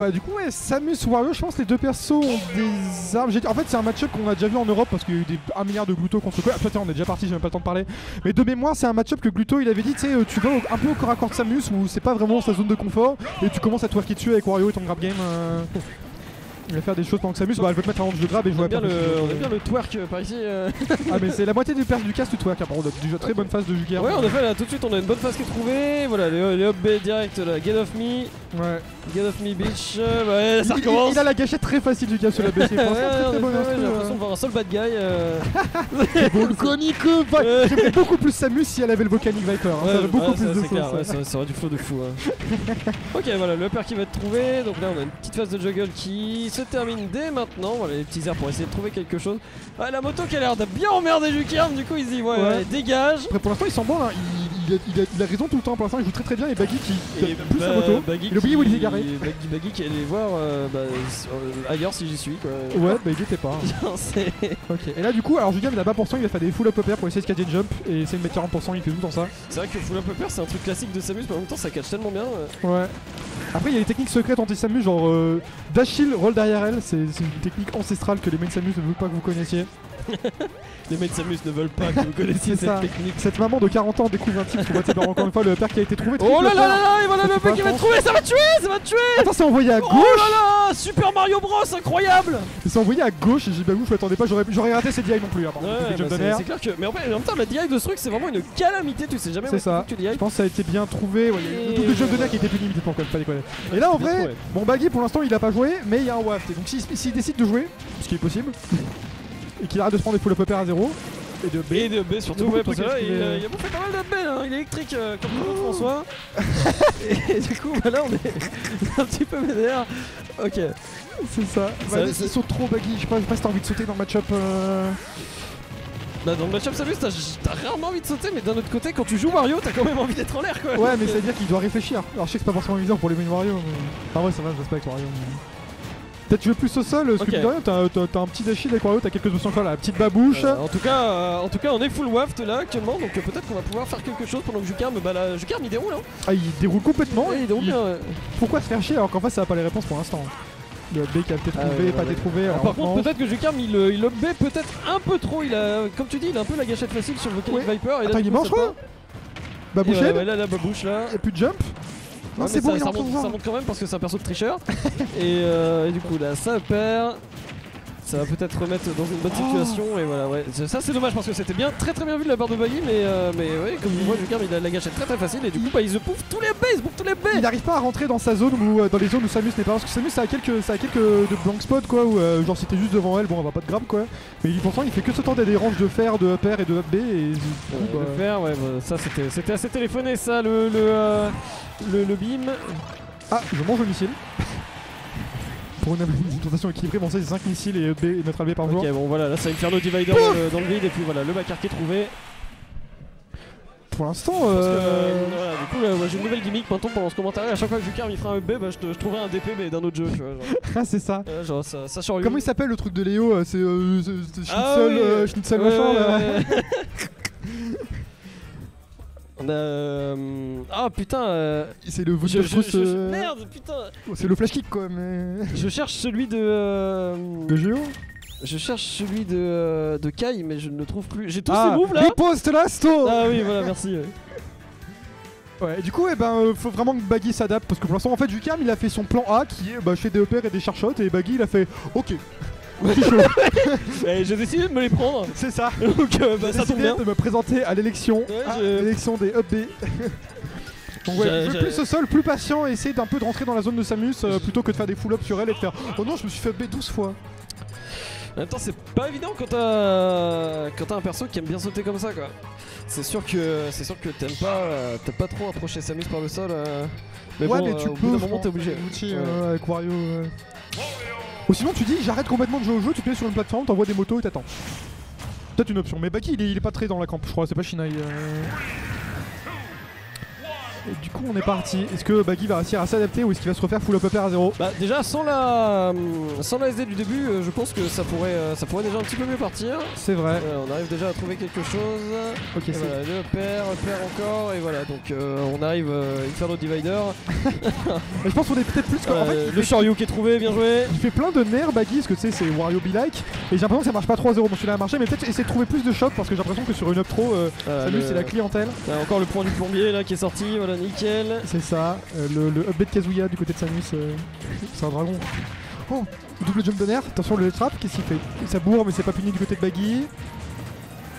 Bah du coup ouais, Samus Wario, je pense que les deux persos ont des armes. En fait c'est un match-up qu'on a déjà vu en Europe parce qu'il y a eu des 1 milliard de Gluto contre quoi. Ah, putain on est déjà parti, j'ai même pas le temps de parler. Mais de mémoire c'est un match-up que Gluto il avait dit, tu sais, euh, tu vas un peu au corps à corps de Samus où c'est pas vraiment sa zone de confort et tu commences à twerker dessus avec Wario et ton grab game. euh, Il va faire des choses pendant que Samus, bah elle veut te mettre un range de grab et On jouer aime bien le, on aime bien le twerk euh, par ici. euh. Ah mais c'est la moitié du perse du cast twerk hein, par contre. Déjà très bonne phase de Juker. Ouais, en effet, là tout de suite on a une bonne phase qui est trouvée. Voilà, les, les up B direct là. Get off me, Ouais. get off me, bitch. Euh, bah, ouais, ça il- recommence. il a la gâchette très facile du gars sur la BC. Ouais, bon effet, ouais, instru, J'ai euh. l'impression de voir un seul bad guy. euh. Viper Ouais. J'aimerais beaucoup plus Samus si elle avait le Volcanic Viper. hein. Ouais, ça aurait beaucoup ouais, plus de clair, ouais, ça. ça, ça aurait du flow de fou. hein. ok, voilà, le upper qui va être trouvé. Donc là, on a une petite phase de juggle qui se termine dès maintenant. Voilà, les petits airs pour essayer de trouver quelque chose. Ah, la moto qui a l'air de bien emmerder Jukiarm. Du coup, il se dit, ouais, Ouais. allez, dégage. Après, pour l'instant, il sent bon. hein. Il a, il a- il a raison tout le temps. Pour l'instant, il joue très très bien. Et Baggy qui qui a plus sa bah, moto. Baggy Il a oublié où il était garé. Baggy, Baggy qui allait voir euh, bah, euh, ailleurs si j'y suis. Quoi. Ouais, bah il était pas. hein. Ok. Et là, du coup, alors Julian il a bas pourcent, il va faire des full up upper pour essayer de catcher jump. Et essayer de mettre 40%. Il fait tout dans ça. c'est vrai que Full Up Upper, c'est un truc classique de Samus, mais en même temps, ça catch tellement bien. euh. Ouais. Après, il y a des techniques secrètes anti-Samus, genre euh, dash shield, roll derrière elle. C'est une technique ancestrale que les mains Samus ne veulent pas que vous connaissiez. Les de Samus ne veulent pas que vous connaissiez cette ça. technique. Cette maman de 40 ans découvre un type pour battre encore une fois le upper qui a été trouvé. Oh là là là là, et voilà le mec qui va France. trouver, ça va tuer, ça va tuer Attends, c'est envoyé à Oh gauche là là Super Mario Bros, incroyable C'est envoyé à gauche et j'ai dit bah ouf, je m'attendais pas, j'aurais raté ces DI non plus. hein, Ouais, bah, c'est clair que. Mais en fait, en même temps, la DI de ce truc, c'est vraiment une calamité, tu sais jamais C'est ça. Je pense que ça a été bien trouvé. Ouais, le double jump de qui était plus limité pour quand même pas déconner. Et là en vrai, bon Baggy pour l'instant il a pas joué, mais il y a un waft. Et donc s'il s'il décide de jouer, ce qui est possible, et qu'il arrête de se prendre des full up upper à zéro, et de B. Et de B surtout, ouais, parce que là, il, euh, il a bouffé pas mal de B, là. il est électrique euh, comme Claude François. Et du coup, bah là, on est un petit peu ménère. Ok. C'est ça. Ça- Bah, ils sont trop Baggy, je sais pas, pas si t'as envie de sauter dans le match-up. euh, Bah, dans le match-up Samus, t'as t'as rarement envie de sauter, mais d'un autre côté, quand tu joues Mario, t'as quand même envie d'être en l'air, quoi. Ouais, mais ça veut dire qu'il doit réfléchir. Alors je sais que c'est pas forcément évident pour les mains Wario, mais. Ah ouais, ça va, je respecte Wario. mais- Peut-être tu veux plus au sol, parce Ok. que mine de rien, t'as un petit dash shield avec Wario, t'as quelques options encore là, la petite babouche. Euh, en tout cas, euh, en tout cas, on est full waft là actuellement, donc euh, peut-être qu'on va pouvoir faire quelque chose pendant que Jukarm, bah là, Jukarm il déroule, hein. Ah, il déroule complètement. Ouais, il déroule il- bien. Pourquoi se faire chier alors qu'en face ça a pas les réponses pour l'instant Le B qui a peut-être Ah, trouvé, ouais, pas ouais. été trouvé. Alors, par on contre, peut-être que Jukarm il, euh, il up B peut-être un peu trop. Il a, comme tu dis, il a un peu la gâchette facile sur le Volcanic. Viper. Et là, Attends, du il mange ça quoi. Babouche là, babouche là. Et plus de jump Non, c'est bon, ça, il est monte, ça monte quand même parce que c'est un perso de tricheur. et, euh, et du coup, là, ça perd. Ça va peut-être remettre dans une bonne Oh. situation et voilà ouais ça c'est dommage parce que c'était bien très très bien vu de la part de Baggy mais euh, mais ouais comme tu vois Jukarm il a la gâchette très très facile et du coup bah il se bouffe tous les B il se bouffe tous les B Il n'arrive pas à rentrer dans sa zone ou euh, dans les zones où Samus n'est pas. Parce que Samus ça a quelques, ça a quelques de blank spots quoi. Où euh, genre c'était juste devant elle, bon elle va pas de grab quoi. Mais pourtant il fait que ce temps des ranges de fer, de upper et de up B. Et du coup, Euh, bah, le faire, ouais, bah, ça c'était c'était assez téléphoné ça, le le, euh, le, le beam. Ah, je mange le missile. Pour une, une tentation équilibrée, bon ça c'est 5 missiles et, up B, et mettre un B par jour. Ok, bon voilà, là c'est Inferno Divider le, dans le vide et puis voilà, le backer qui est trouvé. Pour l'instant, euh, euh, voilà, du coup, là, moi, j'ai une nouvelle gimmick maintenant pendant ce commentaire. À chaque fois que Jukarm il fera un B, bah, je, te- je trouverai un DP mais d'un autre jeu, tu vois. Genre, ah, c'est ça. Euh, genre ça, ça sur lui. Comment il s'appelle le truc de Léo euh, C'est euh, c'est- c'est Schnitzel, Ah oui, euh, Schnitzel machin ouais, là. On a. euh, Ah putain, euh, C'est le je, je- Vodka je- je- merde, putain. C'est le flash kick quoi, mais. Je cherche celui de. euh, Le Géo Je cherche celui de, euh, de Kai, mais je ne le trouve plus. J'ai tous Ah, ces moves là riposte là, stop Ah oui, voilà, merci. ouais. Ouais, et du coup, eh ben, euh, faut vraiment que Baggy s'adapte parce que pour l'instant, en fait, Jukarm il a fait son plan A qui est bah, je fais des EPR et des char shots et Baggy il a fait OK. Et j'ai décidé de me les prendre. C'est ça. Donc euh, bah, J'ai ça tombe décidé bien. de me présenter à l'élection, Ouais, à je- l'élection des Up B. Donc ouais, J'ai- plus- j'ai- plus au sol, plus patient et essayer d'un peu de rentrer dans la zone de Samus euh, plutôt que de faire des full up sur elle et de faire Oh non, je me suis fait up B 12 fois. En même temps, c'est pas évident quand t'as quand t'as un perso qui aime bien sauter comme ça, quoi. C'est sûr que c'est sûr que t'aimes pas euh, t'aimes pas trop approcher Samus par le sol. euh. Mais ouais, bon, mais euh, tu au peux. bout d'un je moment, t'es obligé. avec Gucci, Ouais. euh, avec Wario. ouais. Ou sinon, tu dis j'arrête complètement de jouer au jeu, tu te mets sur une plateforme, t'envoies des motos et t'attends. Peut-être une option, mais Baki il est, pas très dans la camp, je crois, c'est pas Shinai. euh. Et du coup, on est parti. Est-ce que Baggy va réussir à s'adapter ou est-ce qu'il va se refaire full up upper à 0 Bah déjà sans la sans la SD du début, euh, je pense que ça pourrait euh, ça pourrait déjà un petit peu mieux partir. C'est vrai. Voilà, on arrive déjà à trouver quelque chose. Ok, c'est. voilà, le père, le père encore, et voilà, donc euh, on arrive euh, Inferno Divider. Je pense qu'on est peut-être plus. en fait, Euh, le Shoryu qui est trouvé, bien joué. il fait plein de nerfs Baggy parce que tu sais, c'est Wario Be Like. Et j'ai l'impression que ça marche pas 3-0. Bon, celui-là a marché, mais peut-être essayer de trouver plus de shots parce que j'ai l'impression que sur une up trop, euh, Voilà, Samus le- c'est la clientèle. Là, encore le point du plombier là qui est sorti, voilà nickel. C'est ça. Euh, le, le up B de Kazuya du côté de Samus, euh, c'est un dragon. Oh, double jump de nerf. Attention, le trap, qu'est-ce qu'il fait? Ça bourre, mais c'est pas puni du côté de Baggy.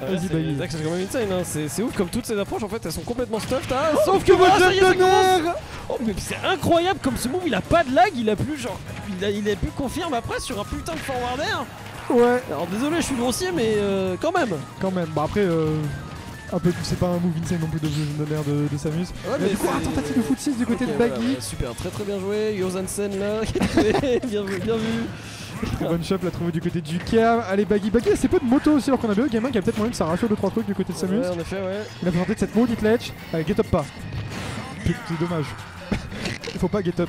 Ah, Vas-y, Baggy. c'est vrai que c'est quand même insane, hein. c'est ouf comme toutes ces approches en fait elles sont complètement stuffed. Ah, sauf que est, jump nerf Oh, mais c'est incroyable comme ce move il a pas de lag, il a plus genre. Il a, il a plus confirme après sur un putain de forward air. Ouais, Alors désolé, je suis grossier, mais euh, quand même. quand même. Bah après, euh, un peu, c'est pas un move insane non plus de jump de Samus. Ouais, Mais du coup, tentative de foot 6 du côté de voilà, Baggy. ouais, super, très très bien joué. Yosansen là, bien vu, bien vu. Très bonne shot, l'a trouvé du côté du Cam. Allez, Baggy. Baggy a assez peu de moto aussi, alors qu'on a bien Gamin qui a peut-être moyen de s'arracher 2-3 trucs du côté de Samus. Ouais, en effet, ouais. Il a présenté de cette maudite ledge. Allez, get up pas. C'est c'est dommage. Il faut pas get up.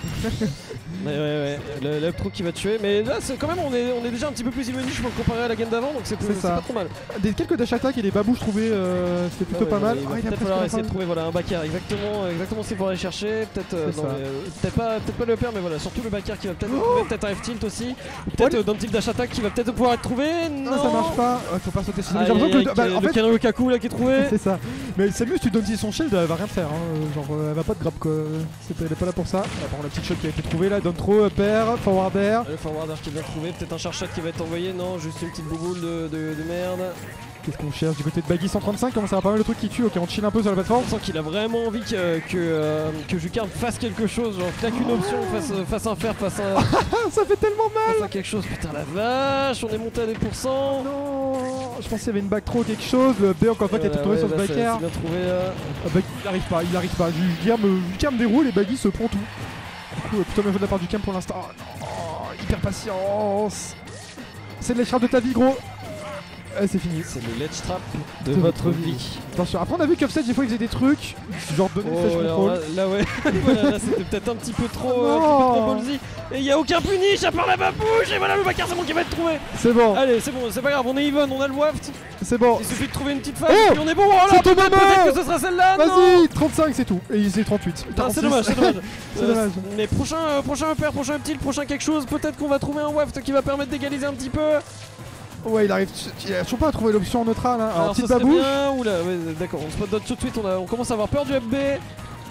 Ouais, ouais, ouais. Le, le pro qui va tuer. Mais là, c'est quand même, on est, on est déjà un petit peu plus éloigné, je peux le comparer à la game d'avant, donc c'est pas trop mal. Des quelques dash attack et des babouches trouvés, euh, c'était plutôt Ouais, pas mal. Il va Ah, peut-être falloir essayer de trouver voilà, un backer exactement, exactement ce qu'il faudrait chercher. Peut-être euh, non, mais, euh, peut-être pas, peut pas le père, mais voilà, surtout le backer qui va peut-être Oh trouver, peut-être un F-tilt aussi. Peut-être Ouais. euh, type dash attack qui va peut-être pouvoir être trouvé. Non, Ah, ça marche pas. Ouais, faut pas sauter. sur- Ah, J'ai l'impression que avec, le, bah, en le fait, Kaku là qui est trouvé. c'est ça. Mais Samus, tu donnes son shield, elle va rien faire. hein. Genre, euh, elle va pas de grab quoi. C'est Elle est pas là pour ça. Ah, par contre, la petite shot qui a été trouvée là, donne trop, pair, forward air. Le forwarder qui vient trouver, peut-être un charge qui va être envoyé, non, juste une petite bouboule de, de- de merde. Qu'est-ce qu'on cherche du côté de Baggy 135 Comment ça va pas mal le truc qui tue Ok, on chill un peu sur la plateforme. On sent qu'il a vraiment envie que, que, euh, que fasse quelque chose, genre claque une option, fasse, euh, fasse un fer, fasse, un, ça fait tellement mal fasse un quelque chose. Putain la vache, on est monté à des pourcents. Non Je pensais qu'il y avait une back throw quelque chose. Le B encore une fois qui a été Voilà, trouvé sur ouais, ce bien trouvé. Ah, Baggy, il arrive pas, il arrive pas. Guillaume Guillaume déroule et Baggy se prend tout. Du coup, euh, plutôt bien joué de la part du Cam pour l'instant. Oh, non, hyper patience. C'est de l'écharpe de ta vie, gros. Eh, c'est fini. C'est le ledge trap de, De votre vie. Attention, après on a vu qu'Offset des fois il faisait des trucs, genre donner Oh, control. là, là, ouais, voilà, là c'était peut-être un petit peu trop, euh, un petit Non. peu trop ballsy. Et il y a aucun punish à part la babouche et voilà le backer c'est bon qui va être trouvé. C'est bon, Allez c'est bon, c'est pas grave, on est even, on a le waft. c'est bon. Il suffit de trouver une petite phase Oh et puis on est bon. Voilà, C'est ton peut-être moment peut-être que ce sera celle-là. Vas-y, 35 c'est tout. Et c'est 38. Non, 46. c'est dommage, c'est dommage. C'est Euh, dommage. Mais prochain, euh, prochain upper, prochain petit, prochain quelque chose, peut-être qu'on va trouver un waft qui va permettre d'égaliser un petit peu. Ouais, il arrive. Il a toujours pas à trouver l'option neutrale. Hein. Alors, Alors, petite babouche. Oula, ouais, d'accord, on spot dodge tout de suite, on, a- on commence à avoir peur du FB.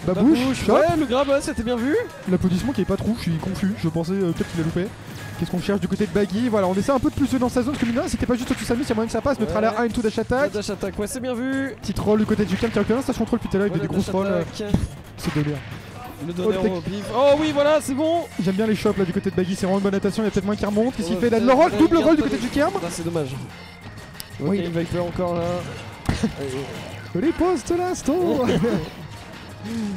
Babouche, ouais, le grab, c'était bien vu. L'applaudissement qui est pas trou, je suis confus. Je pensais euh, peut-être qu'il a loupé. Qu'est-ce qu'on cherche du côté de Baggy? Voilà, on essaie un peu de plus dans sa zone parce que mine de c'était pas juste au-dessus Samus, il y a moyen que ça passe. Neutral air Ouais. 1 into dash attack. dash attack, ouais, c'est bien vu. Petite roll du côté du Cam qui a station troll depuis tout à l'heure avec Ouais, des grosses rolls. euh. C'est délire. Le Oh, le au pif. Oh oui, voilà, c'est bon. J'aime bien les shops là du côté de Baggy, c'est vraiment une bonne attention. Il y a peut-être moins qui remonte. Qu'est-ce qu'il Ouais, fait là Le roll, double roll du côté du Cam. Ah, c'est dommage. Oui. il Viper encore là. Les postes l'instant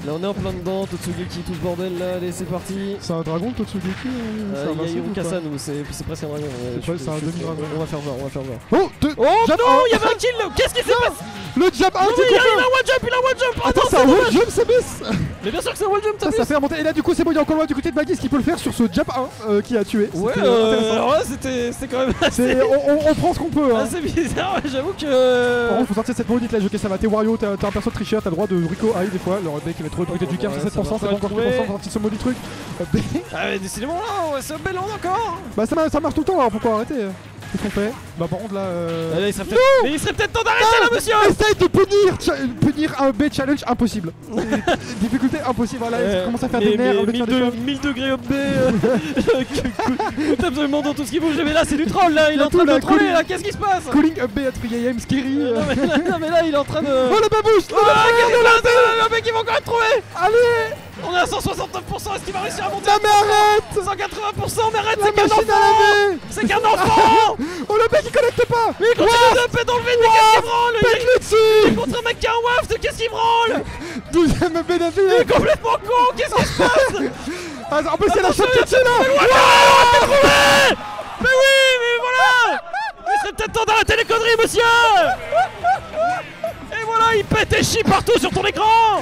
Là, on est en plein dedans. Totsugeki, tout ce bordel là. Allez, c'est parti. C'est un dragon Totsugeki euh, c'est Euh, Il y a ou pas Hiruka-san ou c'est c'est presque un dragon. C'est un demi-dragon. On va faire voir, on va faire voir. Oh deux- Oh non, il y avait un kill. Qu'est-ce qui s'est passé Le jab 1 Non, mais il a un one jump, il a un one jump. Attends, c'est un wall jump Samus Mais bien sûr que c'est un one jump, Ça, ça fait remonter. Et là, du coup, c'est bon, il y a encore loin du côté de. Est-ce qu'il peut le faire sur ce jab 1 euh, qui a tué Ouais, euh, intéressant. alors là, c'était quand même assez, C'est- on, on- on prend ce qu'on peut. Hein. assez bizarre. J'avoue Par que. contre, faut sortir cette maudite là, ok ça va, t'es Wario, t'as un perso de tricheur, t'as le droit de Rico High des fois, le mec qui va trop côté du Ouais, c'est ça 7%, c'est va pas encore trouver. 3%, on va sortir ce maudit truc. Euh. Ah, mais décidément là, c'est un bel encore. bah ça, ma- ça marche tout le temps alors pourquoi arrêter euh Qu'est-ce qu'on fait Bah par contre là. Euh... Ah, là, il serait peut-être mais il serait peut-être temps d'arrêter là, monsieur. Essaye de punir cha- Punir un B challenge impossible. Difficulté impossible, voilà, Euh, ça commence à faire mais- des nerfs, mais au lieu de faire des 1000 choses. 1000 degrés up B. euh, Coûte absolument dans tout ce qui bouge. Mais là, c'est du troll là. Il Il est en train de là, troller là. Qu'est-ce qui se passe? Cooling up B at 3am, scary. non euh. mais, là, non, mais là, il est en train de. Oh la babouche Oh, qu'est-ce qui se passe Le mec, il va encore être trouvé Allez On est à 169%, est-ce qu'il va réussir à monter Non mais arrête 180%, mais arrête, La c'est qu'un machine à enfant laver C'est qu'un enfant il il de péter dans le vide, qu'est-ce qu'il branle Il Pète-le est dessus contre un mec qui a un waft, qu'est-ce qu'il branle 12ème B Il est complètement con, qu'est-ce qui se passe Ah, En plus c'est la Attention, shot qui tue là Mais oui, mais voilà Il serait peut-être temps d'arrêter les conneries, monsieur Et voilà, il pète et chie partout sur ton écran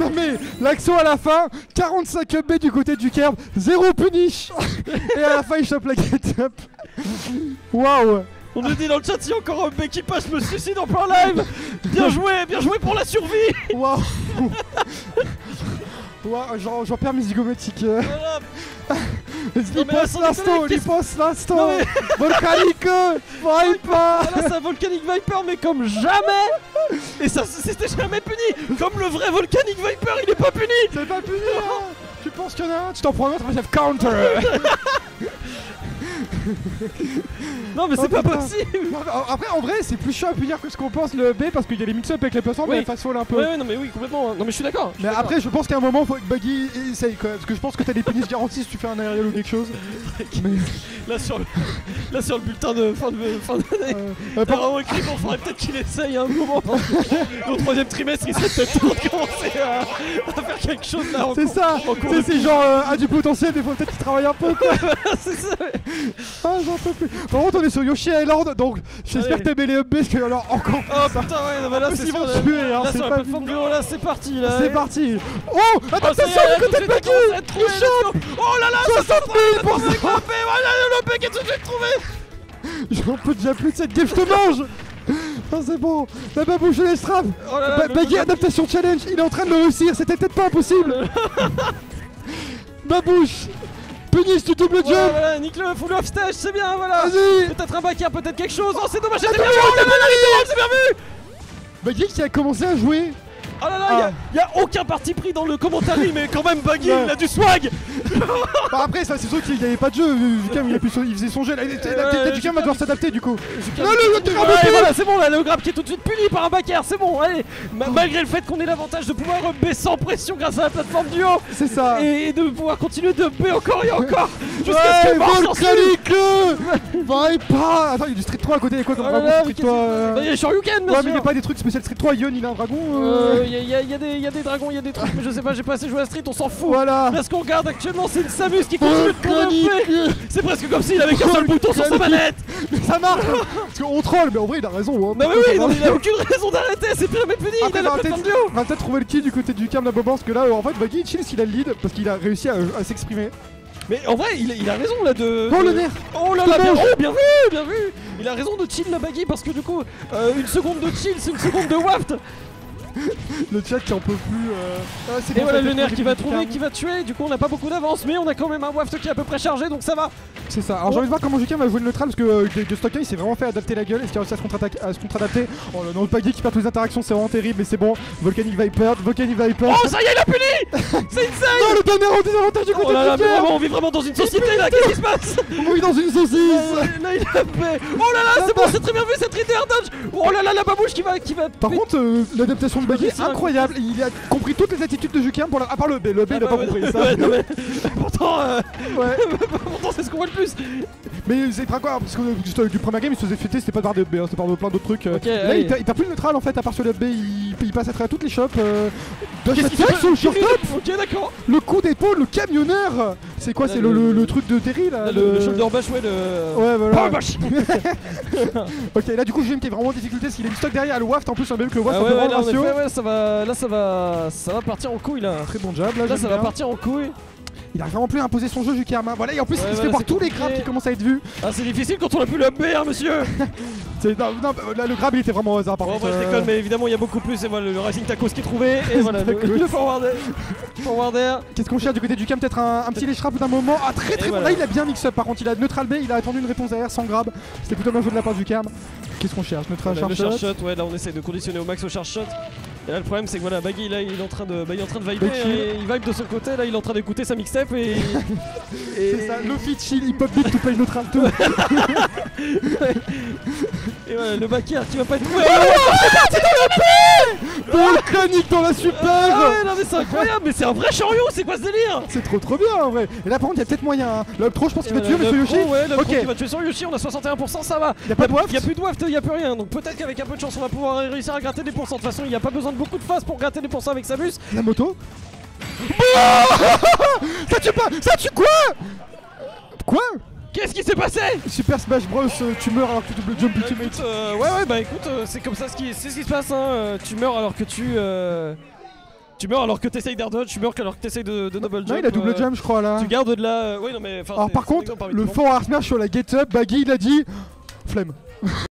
Non mais l'action à la fin, 45 up B du côté du curve, 0 punish. Et à la fin il chope la get up Waouh On nous dit dans le chat si encore un mec qui passe me suicide en plein live. Bien joué, bien joué pour la survie. Waouh. Waouh, j'en j'en perds mes zygomatiques. euh. Il sans l'instant, il passe l'instant. Volcanique Viper Voilà, c'est un Volcanic Viper, mais comme jamais. Et ça, c'était jamais puni. Comme le vrai Volcanic Viper, il est pas puni. C'est pas puni hein. Tu penses qu'il y en a un, tu t'en prends un autre, counter Non, mais Oh, c'est pas putain. possible Non, mais Après, en vrai, c'est plus chaud à punir que ce qu'on pense le B parce qu'il y a les mix-up avec les plateformes Oui. et les face un peu. Ouais, ouais, non, mais oui, complètement. hein. Non, mais je suis d'accord. je Mais après, je pense qu'à un moment, faut que Buggy essaye quoi. Parce que je pense que t'as des pénis garantis si tu fais un aérial ou quelque chose. Mais. Là, sur le... là sur le bulletin de fin de fin d'année, euh, euh, t'as par- vraiment écrit qu'on faudrait peut-être qu'il essaye un moment. Au troisième trimestre, il serait peut-être temps de commencer à... à faire quelque chose là. c'est ça C'est genre euh, a du potentiel, mais faut peut-être qu'il travaille un peu quoi. c'est ça. Ah, j'en peux plus. Par contre, on est sur Yoshi Island, donc j'espère Allez. que t'as les up parce que alors encore Oh plus. ça. putain, ouais, mais là, c'est la- tuer, hein, Là, c'est sur la plateforme haut, là, c'est parti là. C'est parti. Oh Oh, Attention là, du côté de go. Oh là là, ça 60 000 est tout de suite trouvé J'en peux déjà plus de cette game, je te mange Non c'est bon La babouche de l'estrave Oh là là, Ba- le- Baggy adaptation challenge, il est en train de le réussir, c'était peut-être pas impossible Babouche Punish du double Ouais, jump voilà, nique-le, full off stage, c'est bien, voilà Vas-y Peut-être un backer, peut-être quelque chose Oh, c'est dommage, Attends, bien vu Oh, c'est bien vu Baggy qui a commencé à jouer Oh là là, Ah. y, a, aucun parti pris dans le commentaire, mais quand même, Buggy, Ouais. il a du swag Bah après ça c'est sûr qu'il n'y avait pas de jeu, Jukam il, a pu se- il faisait son jeu, il était- Ouais, peut-être ouais, Jukam va devoir s'adapter du coup Non, Non, le- le voilà, c'est bon, là, le grab qui est tout de suite puni par un backer, c'est bon, allez Ma- Malgré le fait qu'on ait l'avantage de pouvoir baisser sans pression grâce à la plateforme du haut C'est ça et, de pouvoir continuer de B encore et encore jusqu'à ce que mort s'en suive. volcanique Viper Attends il y a du Street 3 à côté, il y a quoi comme Oh là dragon Street qu'est-ce 3 que- euh, Bah, il y a Shoryuken, bien Ouais mais il n'y a pas des trucs spécial Street 3, Yon il a un dragon euh, Euh, Il y, a- des- dragons, il y a des trucs, mais je sais pas, j'ai pas assez joué à Street, on s'en fout. Voilà Là, ce qu'on regarde actuellement, c'est une Samus qui continue de Volcanique. C'est presque comme s'il avait qu'un seul bouton sur sa Volcanique. manette. Ça marche hein. Parce qu'on troll, mais en vrai il a raison hein. Non, mais oui, non, il a aucune raison d'arrêter, c'est pyramide puni, il a la on va peut-être du haut. on va peut-être trouver le kill du côté du cam la parce que là euh, en fait Baggy chill s'il a le lead parce qu'il a réussi à, à s'exprimer. Mais en vrai, il, a- il a raison là de. Oh de- le nerf Oh là là, bien, oh, bien vu, bien vu Il a raison de chill la baggy parce que du coup, euh, une seconde de chill, c'est une seconde de waft Le chat qui en peut plus. euh, ah, Et bon, voilà le nerf qui va trouver, qui va tuer, du coup on n'a pas beaucoup d'avance, mais on a quand même un waft qui est à peu près chargé, donc ça va C'est ça. Alors j'ai envie de voir comment Jukem va jouer le neutral parce que euh, de, de Stockey il s'est vraiment fait adapter la gueule. Est-ce qu'il a réussi à se contre-adapter Oh le non, Baggy qui perd toutes les interactions, c'est vraiment terrible, mais c'est bon. Volcanic Viper, Volcanic Viper. Oh ça y est, il a puni C'est insane non, le tonnerre en désavantage du côté Oh là là, de mais Jukem vraiment, on vit vraiment dans une société là, qu'est-ce qui se passe? On vit dans une saucisse Là, il a fait. Oh là là, c'est bon, c'est très bien vu cette reader dodge Oh là là, la babouche qui va. Qui va Par contre, euh, l'adaptation incroyable. Il a compris toutes les attitudes de Jukem pour la... à part le B. Le B, Ah il a bah pas ouais, compris ça. ouais, Pourtant, euh, Ouais. pourtant c'est ce qu'on voit le plus Mais c'est pas quoi Parce que euh, juste, euh, du premier game il se faisait fêter, c'était pas par de B, hein, c'était par de plein d'autres trucs. euh. Là il perd plus le neutral en fait, à part sur le B, il, il passe à travers toutes les shops. Euh, le short top, Ok, d'accord le coup d'épaule, le camionneur C'est quoi Là, C'est le, le- le- le truc de Terry là Là, Le, le shoulder bash, ouais, le. Ouais voilà. Ok là du coup Julien qui est vraiment en difficulté parce qu'il a une stock derrière le waft en plus un même que le waft Ah ouais, ouais, là, ratio. ouais, ça va, là ça va, ça va partir en couille là. Très bon jab là, Là ça va partir en couille. Il a vraiment plus à imposer son jeu Jukama. Voilà et en plus Ouais, il se voilà, fait voir tous les grabs qui commencent à être vus. Ah c'est difficile quand on a plus le B, hein, monsieur. Non, non, le grab il était vraiment au hasard par Bon, contre. moi je euh, déconne, mais évidemment il y a beaucoup plus. Et voilà le Racing Tacos qui est trouvé. Et voilà le, forward air. Forward air. Qu'est-ce qu'on cherche du côté du cam Peut-être un, un petit léche d'un moment. Ah, très très Et bon. voilà. Là, il a bien mix up. Par contre, il a neutral B. Il a attendu une réponse AR sans grab. C'était plutôt bien joué de la part du cam. Qu'est-ce qu'on cherche? Neutral Voilà, charge shot. shot, ouais, là on essaie de conditionner au max au charge shot. Et là le problème c'est que voilà, Baggy là il est en train de, bah, il est en train de vibrer, et il vibe de son côté, là il est en train d'écouter sa mixtape et. et, C'est ça, Luffy chill, hip hop beat to play neutral tout. et voilà, le backer qui va pas être. Volcanique dans la super Ah ouais, non mais c'est incroyable, mais c'est un vrai chariot, c'est quoi ce délire? C'est trop trop bien en vrai. Et là, par contre, il y a peut-être moyen. hein. Le up trop, je pense qu'il va Et tuer Monsieur Yoshi. pro, ouais, le pro qui va tuer sur Yoshi, on a 61%, ça va. Y a pas de waft Il y a plus de waft, il y a plus rien. Donc peut-être qu'avec un peu de chance, on va pouvoir réussir à gratter des pourcents. De toute façon, il n'y a pas besoin de beaucoup de phases pour gratter des pourcents avec Samus. La moto Ça tue pas Ça tue quoi? Quoi? Qu'est-ce qui s'est passé Super Smash Bros, euh, tu meurs alors que tu double jump Écoute, ultimate. euh, ouais ouais bah écoute euh, c'est comme ça ce qui, c'est ce qui se passe hein. euh, tu meurs alors que tu euh, Tu meurs alors que t'essayes d'air dodge, tu meurs alors que t'essayes de, de double jump. Non, il a double euh, jump, je crois là. Tu gardes de la. Oui, non, mais. Alors, par contre, le fort Art Smash sur la get up, Baggy il a dit flemme.